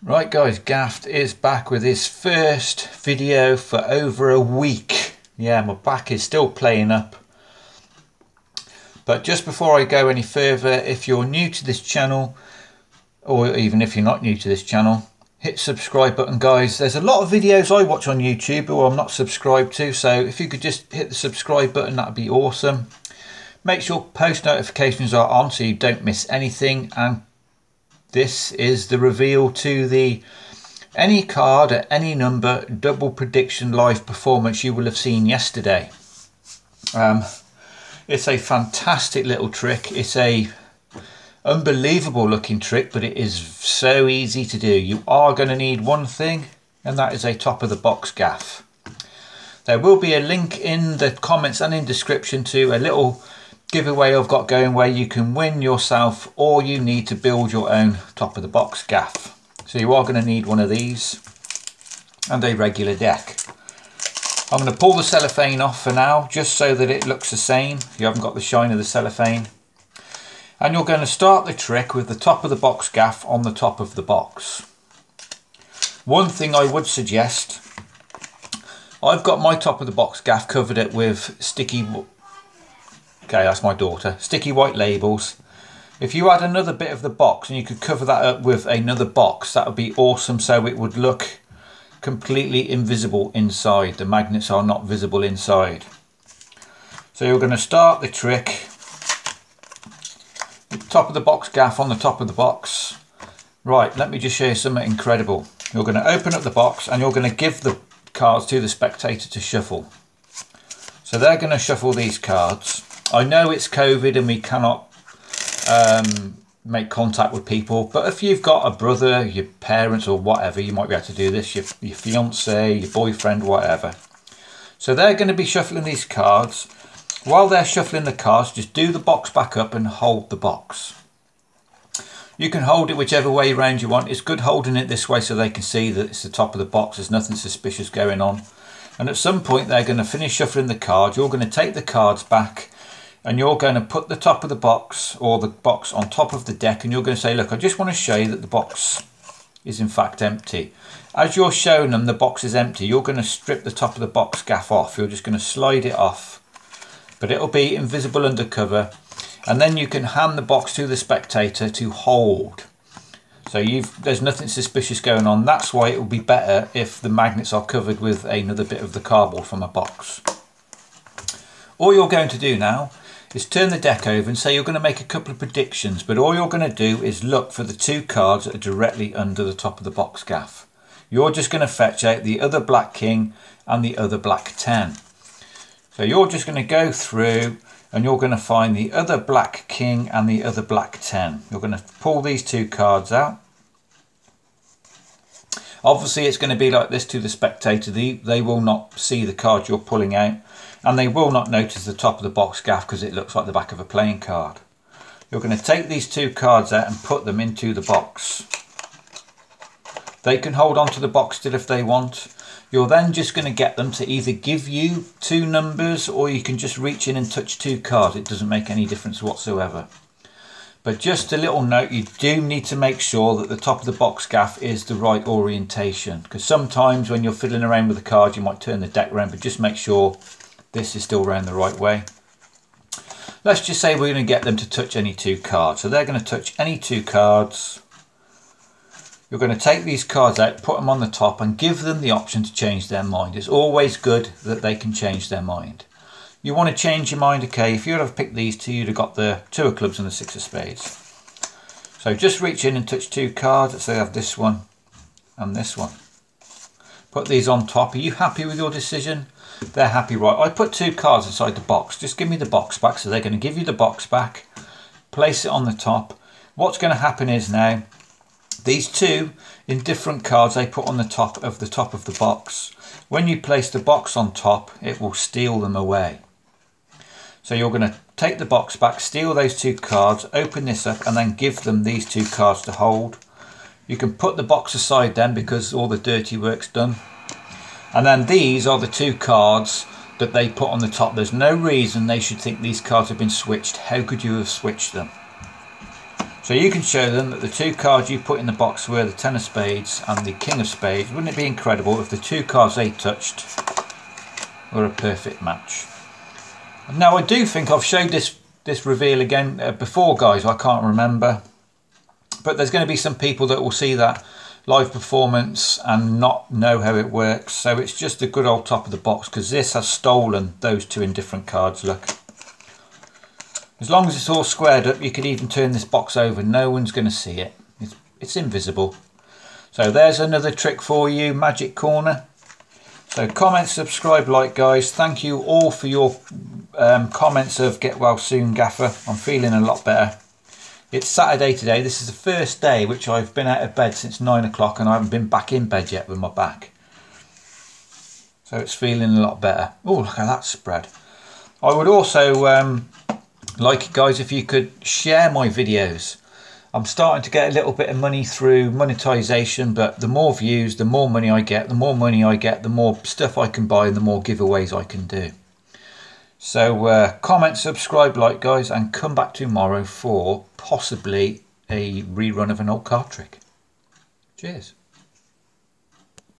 Right guys, Gaffed is back with his first video for over a week. Yeah, my back is still playing up. But just before I go any further, if you're new to this channel, or even if you're not new to this channel, hit subscribe button guys. There's a lot of videos I watch on YouTube or I'm not subscribed to, so if you could just hit the subscribe button, that'd be awesome. Make sure post notifications are on so you don't miss anything and this is the reveal to the any card at any number double prediction live performance you will have seen yesterday. Um, it's a fantastic little trick. It's a unbelievable looking trick, but it is so easy to do. You are going to need one thing, and that is a top of the box gaff. There will be a link in the comments and in description to a little giveaway I've got going where you can win yourself or you need to build your own top of the box gaff. So you are going to need one of these and a regular deck. I'm going to pull the cellophane off for now just so that it looks the same. You haven't got the shine of the cellophane. And you're going to start the trick with the top of the box gaff on the top of the box. One thing I would suggest, I've got my top of the box gaff covered it with sticky Okay, that's my daughter. Sticky white labels. If you had another bit of the box and you could cover that up with another box, that would be awesome so it would look completely invisible inside. The magnets are not visible inside. So you're going to start the trick. Top of the box gaff on the top of the box. Right, let me just show you something incredible. You're going to open up the box and you're going to give the cards to the spectator to shuffle. So they're going to shuffle these cards. I know it's COVID and we cannot um, make contact with people, but if you've got a brother, your parents or whatever, you might be able to do this, your, your fiance, your boyfriend, whatever. So they're going to be shuffling these cards. While they're shuffling the cards, just do the box back up and hold the box. You can hold it whichever way around you want. It's good holding it this way so they can see that it's the top of the box. There's nothing suspicious going on. And at some point they're going to finish shuffling the cards. You're going to take the cards back and you're going to put the top of the box or the box on top of the deck and you're going to say look I just want to show you that the box is in fact empty. As you're showing them the box is empty you're going to strip the top of the box gaff off. You're just going to slide it off but it'll be invisible under cover and then you can hand the box to the spectator to hold. So you've there's nothing suspicious going on. That's why it will be better if the magnets are covered with another bit of the cardboard from a box. All you're going to do now is turn the deck over and say you're going to make a couple of predictions, but all you're going to do is look for the two cards that are directly under the top of the box gaff. You're just going to fetch out the other black king and the other black 10. So you're just going to go through and you're going to find the other black king and the other black 10. You're going to pull these two cards out. Obviously it's going to be like this to the spectator. They, they will not see the card you're pulling out and they will not notice the top of the box gaff because it looks like the back of a playing card. You're going to take these two cards out and put them into the box. They can hold on to the box still if they want. You're then just going to get them to either give you two numbers or you can just reach in and touch two cards. It doesn't make any difference whatsoever. But just a little note, you do need to make sure that the top of the box gaff is the right orientation. Because sometimes when you're fiddling around with the cards, you might turn the deck around, but just make sure this is still round the right way. Let's just say we're going to get them to touch any two cards. So they're going to touch any two cards. You're going to take these cards out, put them on the top and give them the option to change their mind. It's always good that they can change their mind. You want to change your mind, okay, if you'd have picked these two, you'd have got the two of clubs and the six of spades. So just reach in and touch two cards. Let's say I have this one and this one. Put these on top. Are you happy with your decision? They're happy, right? I put two cards inside the box. Just give me the box back. So they're going to give you the box back. Place it on the top. What's going to happen is now, these two indifferent cards they put on the top of the top of the box. When you place the box on top, it will steal them away. So you're going to take the box back, steal those two cards, open this up and then give them these two cards to hold. You can put the box aside then because all the dirty work's done. And then these are the two cards that they put on the top. There's no reason they should think these cards have been switched. How could you have switched them? So you can show them that the two cards you put in the box were the Ten of Spades and the King of Spades. Wouldn't it be incredible if the two cards they touched were a perfect match? Now I do think I've showed this this reveal again uh, before guys, I can't remember. But there's going to be some people that will see that live performance and not know how it works. So it's just a good old top of the box because this has stolen those two indifferent cards, look. As long as it's all squared up, you could even turn this box over. No one's going to see it. It's, it's invisible. So there's another trick for you, Magic Corner. So comment, subscribe, like guys. Thank you all for your um, comments of get well soon gaffer. I'm feeling a lot better. It's Saturday today. This is the first day which I've been out of bed since 9 o'clock and I haven't been back in bed yet with my back. So it's feeling a lot better. Oh, look at that spread. I would also um, like it, guys, if you could share my videos. I'm starting to get a little bit of money through monetization, but the more views, the more money I get. The more money I get, the more stuff I can buy and the more giveaways I can do. So uh, comment, subscribe, like guys, and come back tomorrow for possibly a rerun of an old card trick. Cheers.